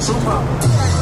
super